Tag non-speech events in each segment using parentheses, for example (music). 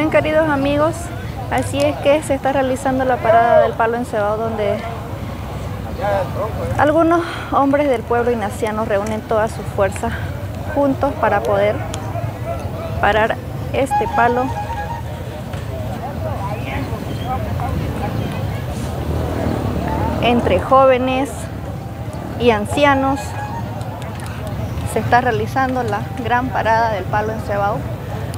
intrépidos amigos, así es que se está realizando la parada del palo encebado donde algunos hombres del pueblo ignaciano reúnen toda su fuerza juntos para poder parar este palo. Entre jóvenes y ancianos se está realizando la gran parada del palo encebado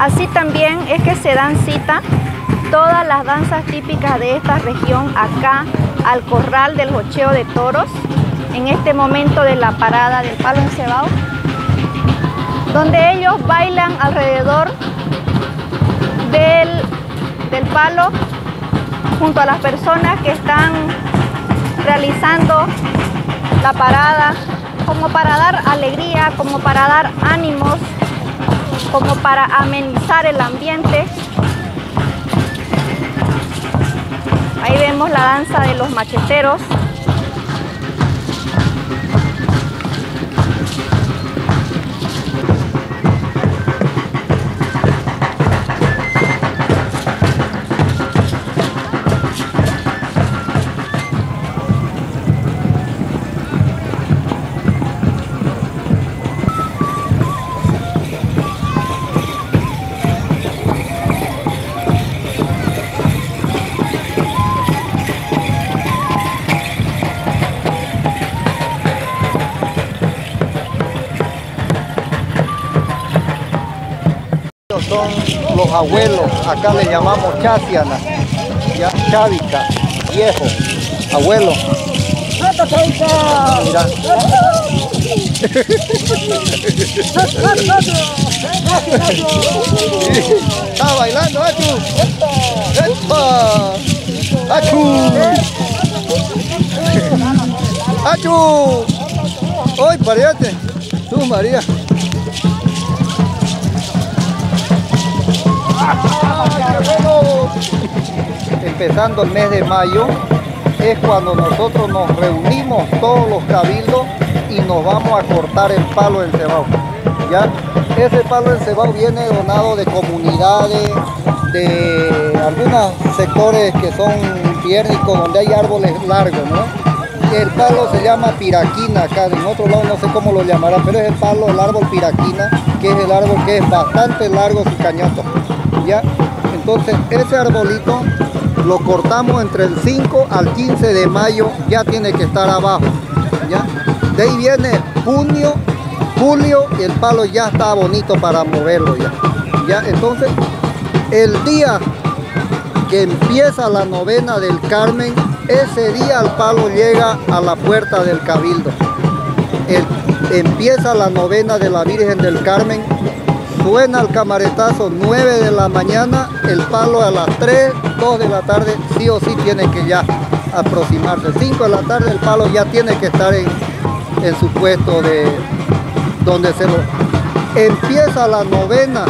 Así también es que se dan cita todas las danzas típicas de esta región acá al corral del jocheo de toros en este momento de la parada del palo encebado, donde ellos bailan alrededor del, del palo junto a las personas que están realizando la parada, como para dar alegría, como para dar ánimos, como para amenizar el ambiente. Ahí vemos la danza de los macheteros. Son los abuelos, acá le llamamos chasiana, ya, chávica, viejo, abuelo. Mira. Está bailando, Achu. ¡Epa! ¡Achu! ¡Achu! ¡Hoy, pariente! Tú, María. Empezando el mes de mayo es cuando nosotros nos reunimos todos los cabildos y nos vamos a cortar el palo del cebado. ¿ya? Ese palo del cebado viene donado de comunidades, de algunos sectores que son piérnicos, donde hay árboles largos. ¿no? El palo se llama piraquina acá, en otro lado no sé cómo lo llamarán, pero es el palo, el árbol piraquina, que es el árbol que es bastante largo y cañoso. ¿Ya? Entonces ese arbolito lo cortamos entre el 5 al 15 de mayo, ya tiene que estar abajo. ¿ya? De ahí viene junio, julio y el palo ya está bonito para moverlo ya. ¿ya? Entonces el día que empieza la novena del Carmen, ese día el palo llega a la puerta del Cabildo. empieza la novena de la Virgen del Carmen Suena el camaretazo 9 de la mañana, el palo a las 3, 2 de la tarde, sí o sí tiene que ya aproximarse. 5 de la tarde el palo ya tiene que estar en, en su puesto de donde se lo... Empieza la novena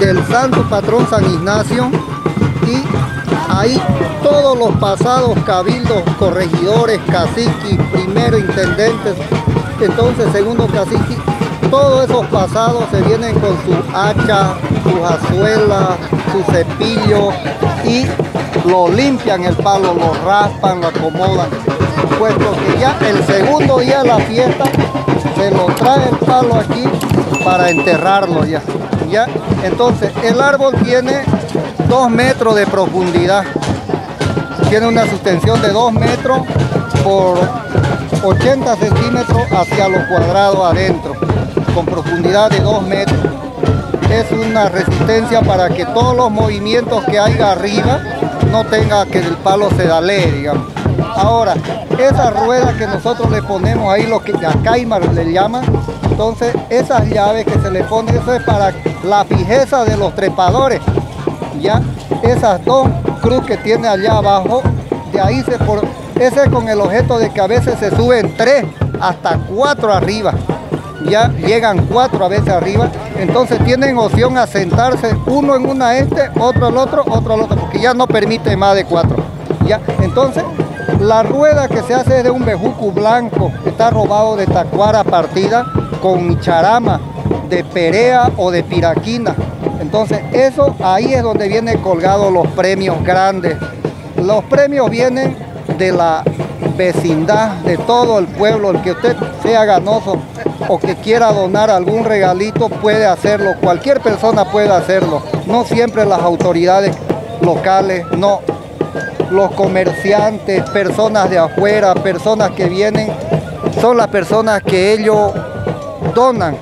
del santo patrón San Ignacio y ahí todos los pasados cabildos, corregidores, caciques, primero intendentes, entonces segundo cacique todos esos pasados se vienen con su hacha, su azuela, su cepillo y lo limpian el palo, lo raspan, lo acomodan. Puesto que ya el segundo día de la fiesta se lo trae el palo aquí para enterrarlo ya. ¿ya? Entonces el árbol tiene dos metros de profundidad. Tiene una sustención de dos metros por 80 centímetros hacia los cuadrados adentro, con profundidad de 2 metros. Es una resistencia para que todos los movimientos que hay arriba no tenga que el palo se dalee, digamos. Ahora, esa rueda que nosotros le ponemos ahí, lo que a caimar le llaman, entonces esas llaves que se le ponen, eso es para la fijeza de los trepadores. Ya, esas dos cruz que tiene allá abajo, de ahí se por, ese es con el objeto de que a veces se suben tres hasta cuatro arriba. Ya llegan cuatro a veces arriba. Entonces tienen opción a sentarse uno en una este, otro al otro, otro al otro, porque ya no permite más de cuatro. Ya, entonces la rueda que se hace es de un bejuco blanco, está robado de tacuara partida con charama, de perea o de piraquina. Entonces eso ahí es donde vienen colgados los premios grandes. Los premios vienen de la vecindad, de todo el pueblo, el que usted sea ganoso o que quiera donar algún regalito puede hacerlo, cualquier persona puede hacerlo, no siempre las autoridades locales, no, los comerciantes, personas de afuera, personas que vienen, son las personas que ellos donan.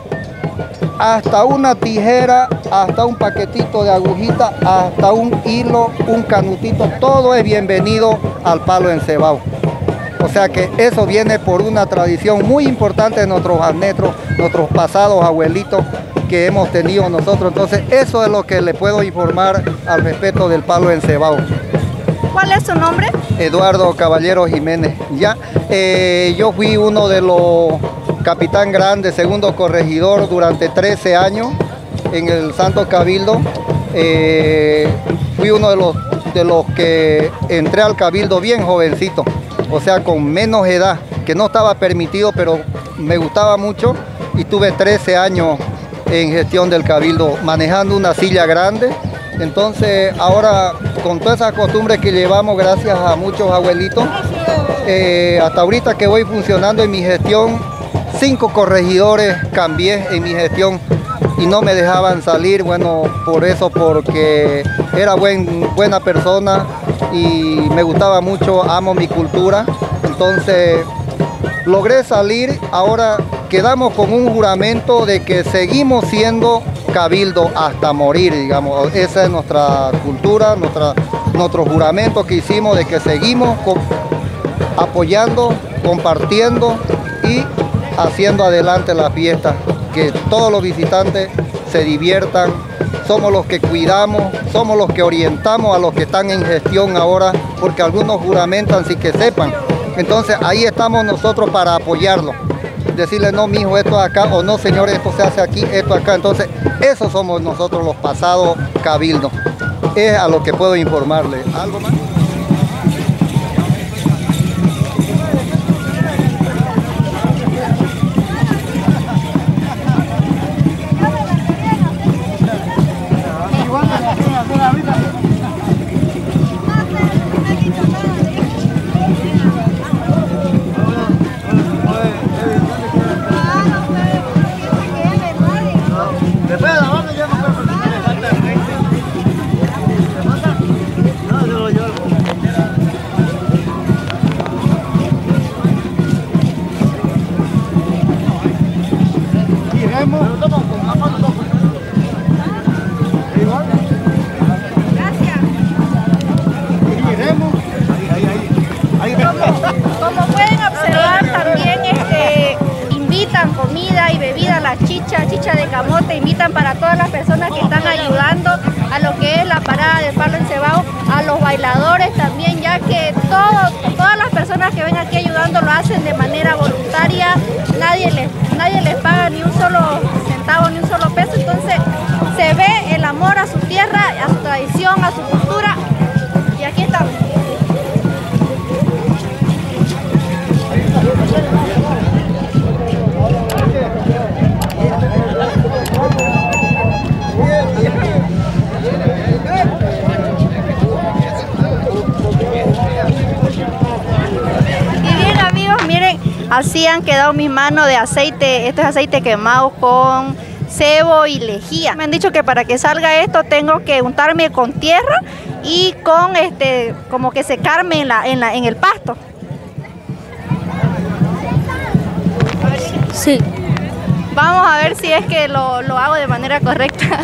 Hasta una tijera, hasta un paquetito de agujita, hasta un hilo, un canutito, todo es bienvenido al palo en cebao. O sea que eso viene por una tradición muy importante de nuestros ancestros, nuestros pasados abuelitos que hemos tenido nosotros. Entonces eso es lo que le puedo informar al respecto del palo en cebao. ¿Cuál es su nombre? Eduardo Caballero Jiménez. Ya, eh, yo fui uno de los capitán grande, segundo corregidor durante 13 años en el Santo Cabildo. Eh, fui uno de los, de los que entré al Cabildo bien jovencito, o sea, con menos edad, que no estaba permitido, pero me gustaba mucho. Y tuve 13 años en gestión del Cabildo, manejando una silla grande. Entonces, ahora con todas esas costumbres que llevamos, gracias a muchos abuelitos, eh, hasta ahorita que voy funcionando en mi gestión, cinco corregidores cambié en mi gestión y no me dejaban salir, bueno, por eso, porque era buen, buena persona y me gustaba mucho, amo mi cultura. Entonces, logré salir, ahora quedamos con un juramento de que seguimos siendo cabildo hasta morir, digamos. Esa es nuestra cultura, nuestro juramento que hicimos de que seguimos apoyando, compartiendo y haciendo adelante la fiesta. Que todos los visitantes se diviertan. Somos los que cuidamos, somos los que orientamos a los que están en gestión ahora, porque algunos juramentan sin que sepan. Entonces ahí estamos nosotros para apoyarlos decirle, no, mi hijo, esto acá, o no, señor, esto se hace aquí, esto acá. Entonces, esos somos nosotros los pasados cabildos. Es a lo que puedo informarle. ¿Algo más? También, ya que todas las personas que ven aquí ayudando lo hacen de manera voluntaria, nadie les, nadie les paga Así han quedado mis manos de aceite, esto es aceite quemado con cebo y lejía. Me han dicho que para que salga esto tengo que untarme con tierra y con este, como que secarme en, la, en, la, en el pasto. Sí. Vamos a ver si es que lo, lo hago de manera correcta.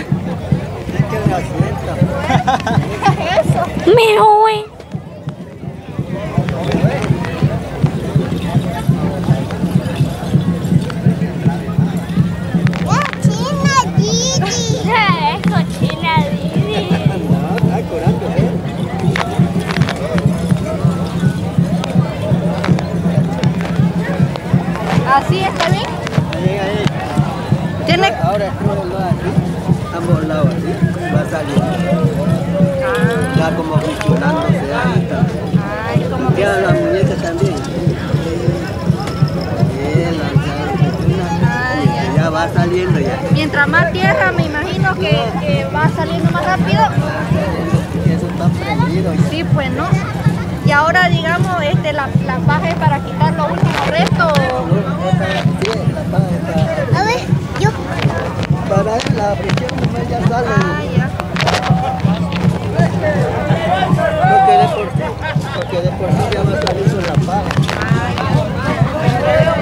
Eso. Me que, que va saliendo más rápido. Eso está prendido. Sí, pues no. Y ahora, digamos, este, la, la paja es para quitar los últimos restos. A ver, yo. Para la presión nomás ya sale. Ah, ya. Porque de por sí, porque de por sí ya va saliendo la paja. Ah, ya.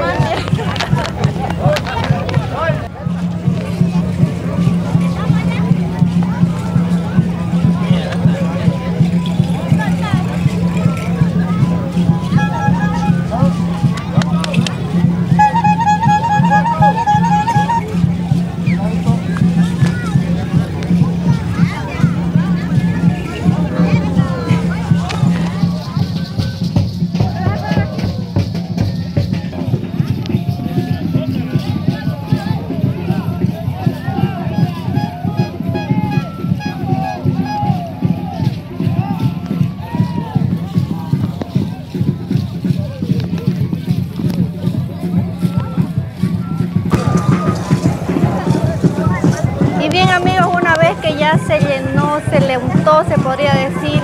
Ya se llenó, se le untó, se podría decir,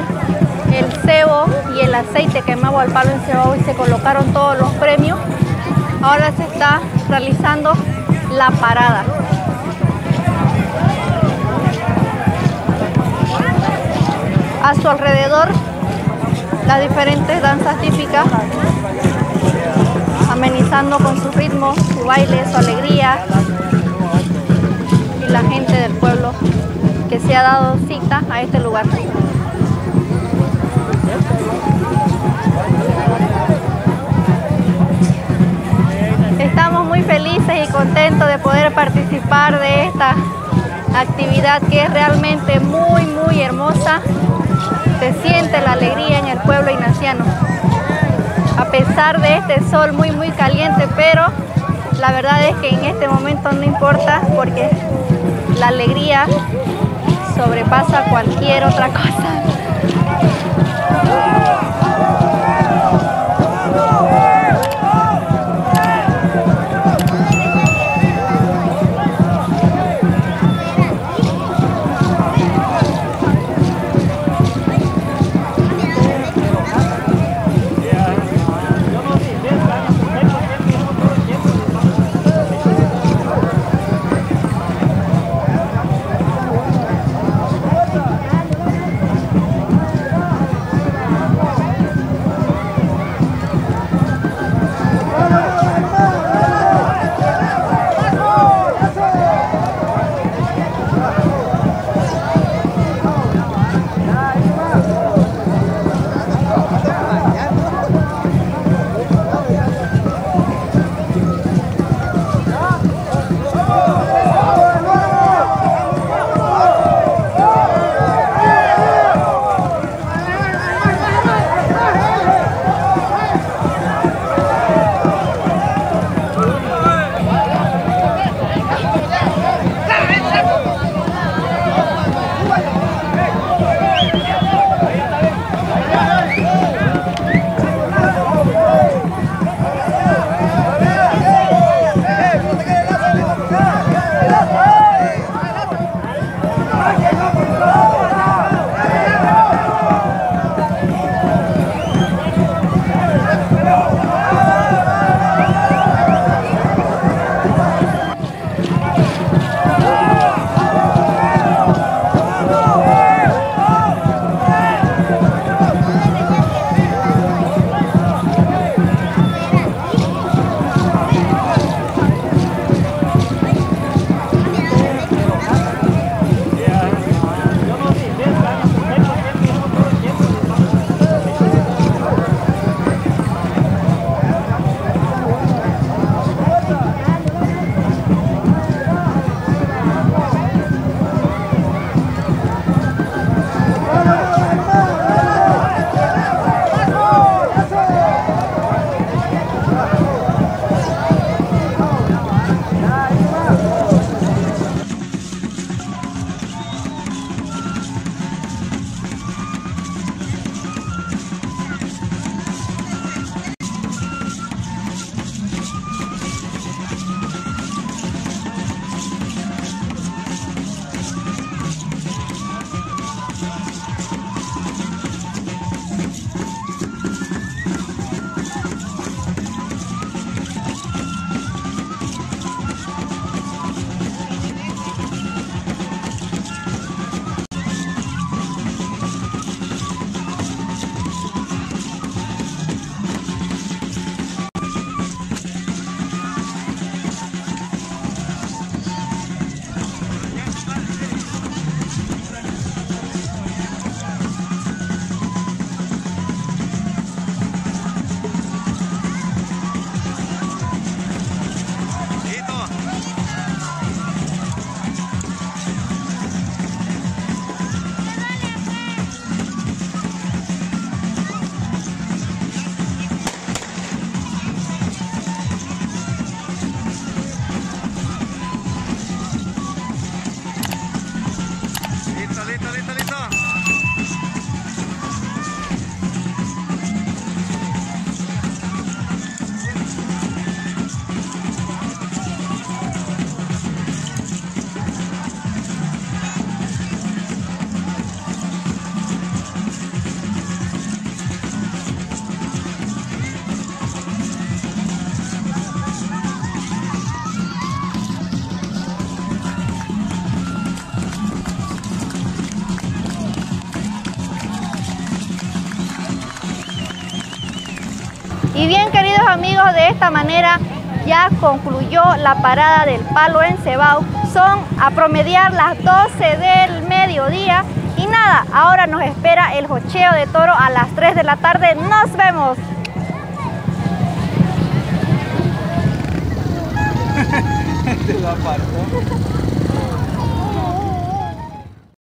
el cebo y el aceite quemado al palo encebado y se colocaron todos los premios, ahora se está realizando la parada. A su alrededor, las diferentes danzas típicas, amenizando con su ritmo, su baile, su alegría, y la gente del pueblo que se ha dado cita a este lugar. Estamos muy felices y contentos de poder participar de esta actividad que es realmente muy, muy hermosa. Se siente la alegría en el pueblo ignaciano. A pesar de este sol muy, muy caliente, pero la verdad es que en este momento no importa porque la alegría sobrepasa cualquier otra cosa. amigos, de esta manera ya concluyó la parada del palo en Cebao. Son a promediar las 12 del mediodía. Y nada, ahora nos espera el jocheo de toro a las 3 de la tarde. ¡Nos vemos! (laughs)